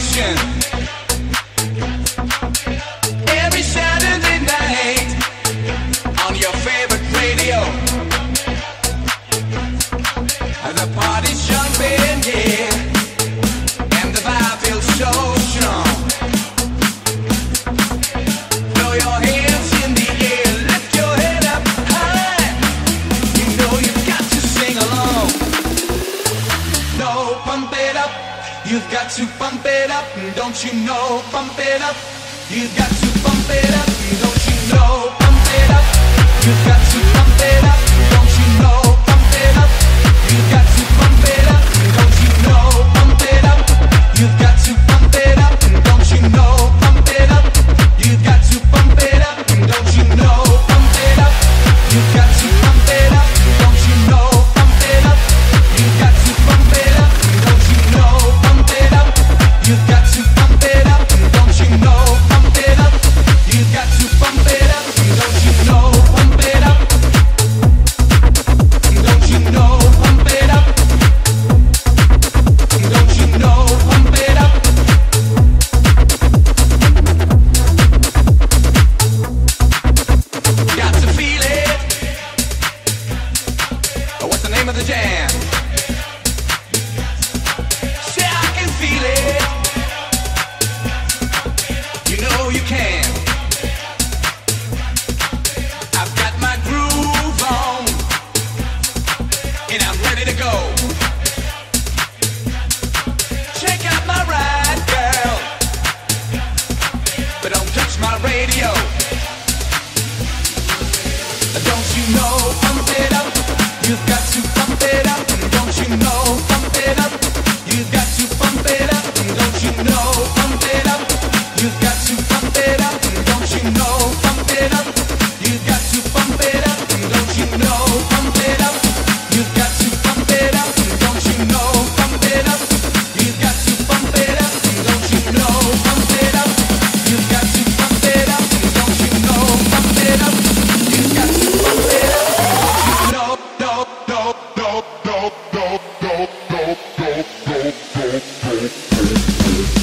station. Every Saturday night on your favorite radio. The party You've got to pump it up, don't you know? Pump it up. You've got to pump it up, don't you know? Pump it up. You've got to pump it up. go, go, go, go, go.